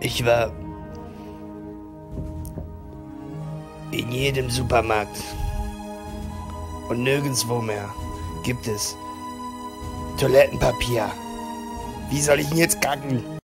Ich war in jedem Supermarkt und nirgendwo mehr gibt es Toilettenpapier. Wie soll ich denn jetzt kacken?